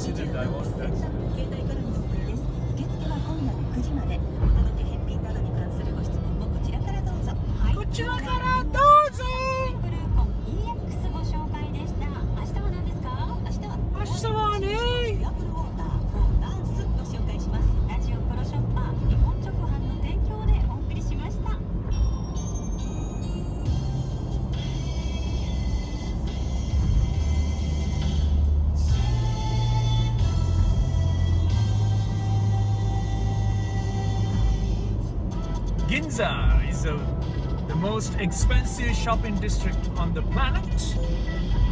accident, I want that. 携帯からの送りです受付は今夜の9時までお届け返品などに関するご質問もこちらからどうぞはいこちらから Ginza is the, the most expensive shopping district on the planet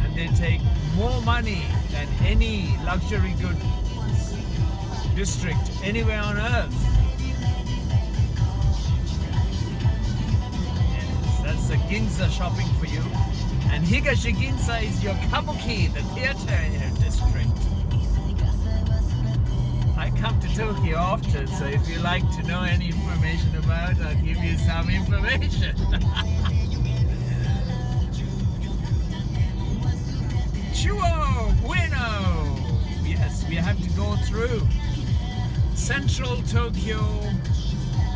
and they take more money than any luxury goods district anywhere on earth. Yes, that's the Ginza shopping for you. And Higashi Ginza is your Kabuki, the theater district. I come to Tokyo often, so if you like to know any information about I'll give you some information. Chuo Ueno! Yes, we have to go through central Tokyo,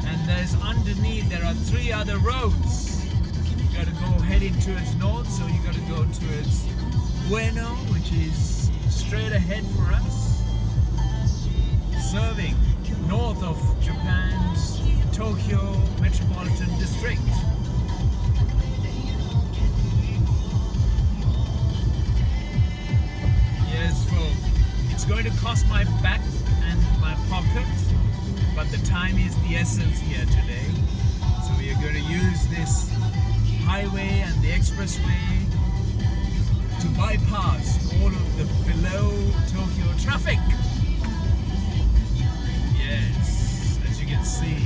and there's underneath, there are three other roads. You gotta go heading towards north, so you gotta go towards Ueno, which is straight ahead for us serving north of Japan's Tokyo Metropolitan District. Yes, folks, it's going to cost my back and my pocket, but the time is the essence here today. So we are going to use this highway and the expressway to bypass all of the below Tokyo traffic. Can see,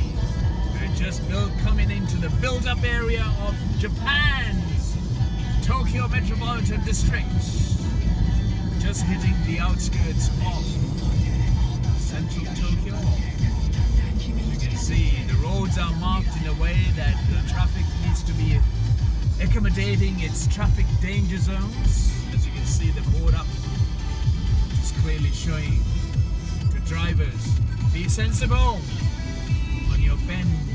we're just built, coming into the build-up area of Japan's Tokyo Metropolitan District. Just hitting the outskirts of central Tokyo. As you can see, the roads are marked in a way that the traffic needs to be accommodating its traffic danger zones. As you can see, the board up is clearly showing to drivers be sensible bend.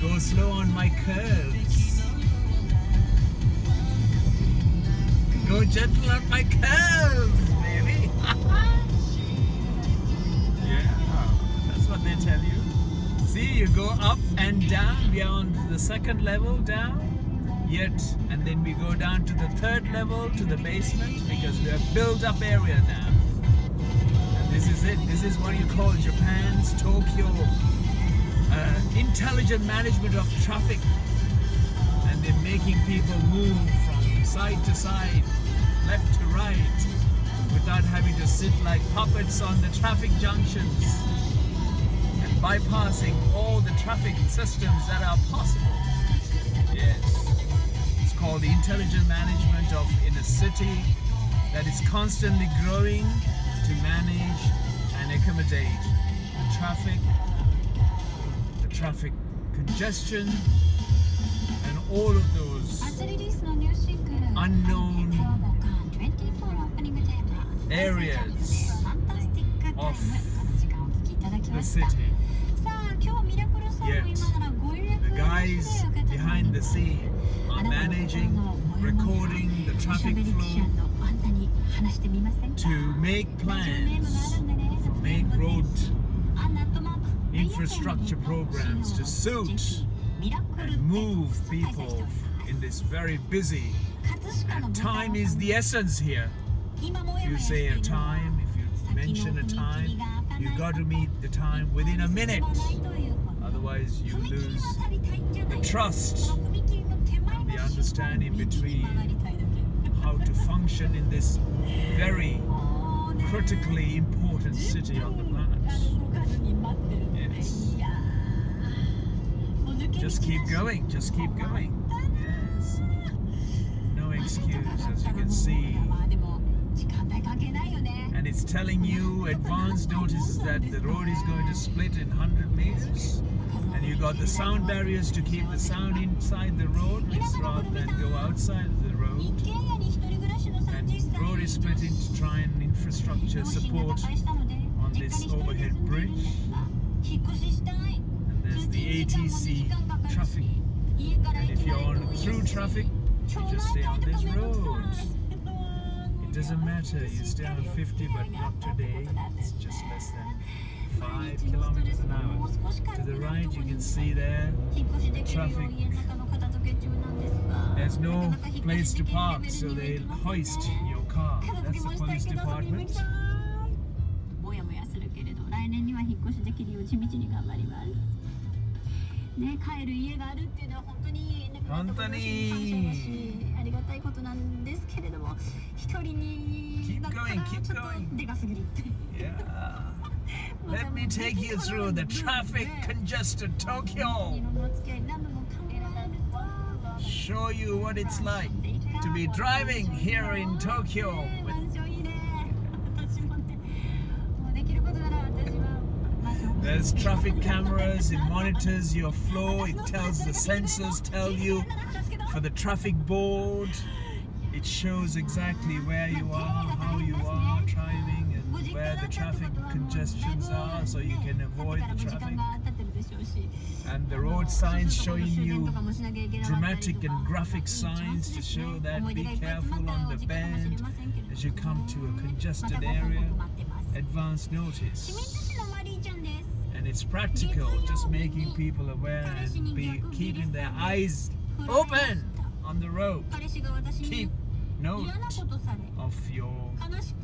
Go slow on my curves. Go gentle on my curves, baby. yeah, that's what they tell you. See, you go up and down. We are on the second level down. Yet, and then we go down to the third level to the basement because we are built up area now. This is it. This is what you call Japan's Tokyo uh, intelligent management of traffic. And they're making people move from side to side, left to right, without having to sit like puppets on the traffic junctions and bypassing all the traffic systems that are possible. Yes. It's called the intelligent management of in a city that is constantly growing to manage and accommodate the traffic, the traffic congestion, and all of those unknown areas of the city. Yet, the guys behind the scene are managing, recording, traffic flow, to make plans, make road infrastructure programs to suit and move people in this very busy. And time is the essence here. If you say a time, if you mention a time, you got to meet the time within a minute. Otherwise, you lose the trust and the understanding between how to function in this very critically important city on the planet. Yes. Just keep going, just keep going. Yes. No excuse, as you can see. And it's telling you advance notices that the road is going to split in 100 meters. And you got the sound barriers to keep the sound inside the road rather than go outside the split into try and infrastructure support on this overhead bridge. And there's the ATC traffic. And if you're on through traffic, you just stay on this road. It doesn't matter, you stay on 50, but not today. It's just less than 5 kilometers an hour. To the right, you can see there, the traffic. There's no place to park, so they hoist car. ぼやぼやするけれど来年には引っ越しできるよう地道に頑張ります。ね帰る家があるっていうのは本当に本当に。感謝もしありがたいことなんですけれども一人にだったらちょっとでかすぎるって。Yeah. Let me take you through the traffic congested Tokyo 日本の付き合い何度も考えられる。と Show you what it's like to be driving here in Tokyo There's traffic cameras, it monitors your flow, it tells the sensors, tell you for the traffic board. It shows exactly where you are, how you are driving and where the traffic congestions are so you can avoid the traffic. And the road signs showing you dramatic and graphic signs to show that be careful on the bend as you come to a congested area. Advance notice. And it's practical, just making people aware and be keeping their eyes open on the road. Keep note of your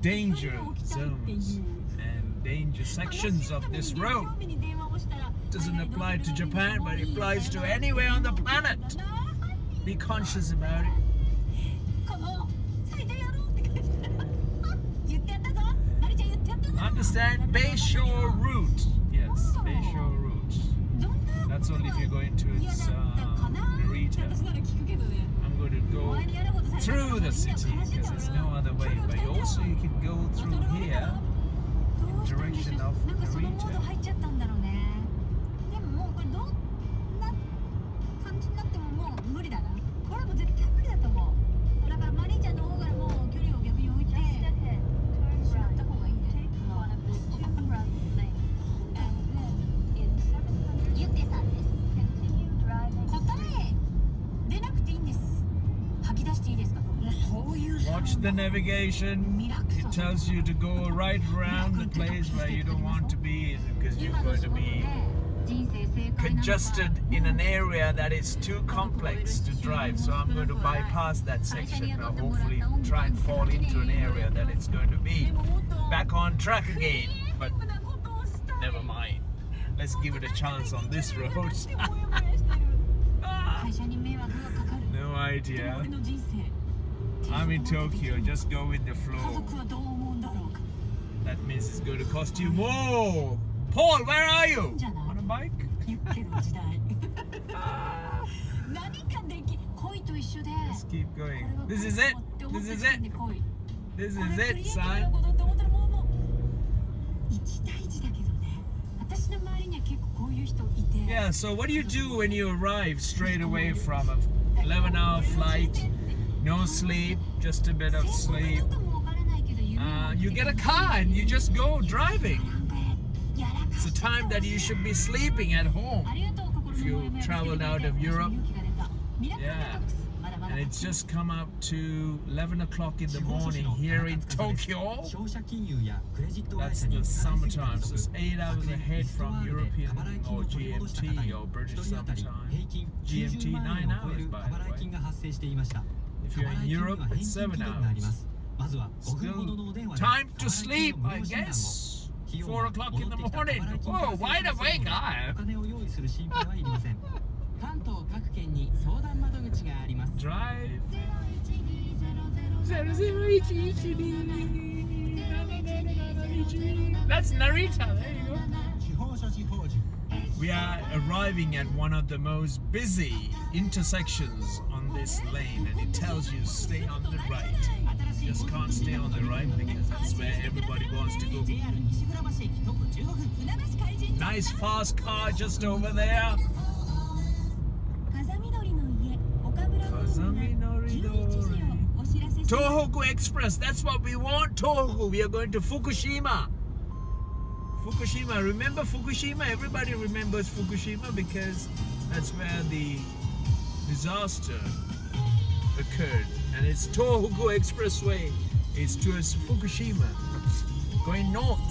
danger zones and danger sections of this road doesn't apply to Japan, but it applies to anywhere on the planet. Be conscious about it. Understand Bayshore route. Yes, Bayshore route. That's only if you go into its uh, um, region. I'm going to go through the city because there's no other way. But also you can go through here in direction of watch the navigation. It tells you to go right around the place where you don't want to be because you're going to be congested in an area that is too complex to drive. So I'm going to bypass that section or hopefully try and fall into an area that it's going to be back on track again. But never mind. Let's give it a chance on this road. no idea. 俺の人生 I'm in Tokyo. Just go with the 家 flow. 族はどう思うんだろうか That means it's going to cost you more. Paul, where are you? On a bike? 言ってる時代何かでき恋と一緒で Let's keep これ going. は This 恋 is だ it. と思って思っ This た is 時点 it. で恋 This こ is れ it, クリエイティブな son. ことって思ったらもうもう1対1だけどね私の周りには結構こういう人いて Yeah, so what do you do when you arrive straight away from a 11 hour flight? no sleep, just a bit of sleep. Uh, you get a car and you just go driving. It's a time that you should be sleeping at home if you traveled out of Europe. Yeah. And it's just come up to 11 o'clock in the morning here in Tokyo. That's the summertime, so it's 8 hours ahead from European or GMT or British summertime. GMT 9 hours, by the way. If you're in Europe, it's 7 hours. Still time to sleep, I guess. 4 o'clock in the morning. Whoa, wide awake I. Drive. 0011 That's Narita, there you go. We are arriving at one of the most busy intersections on this lane and it tells you stay on the right. You just can't stay on the right because that's where everybody wants to go. Nice fast car just over there. Tohoku Express, that's what we want, Tohoku. We are going to Fukushima. Fukushima, remember Fukushima? Everybody remembers Fukushima because that's where the disaster occurred. And it's Tohoku Expressway. It's towards Fukushima. Going north.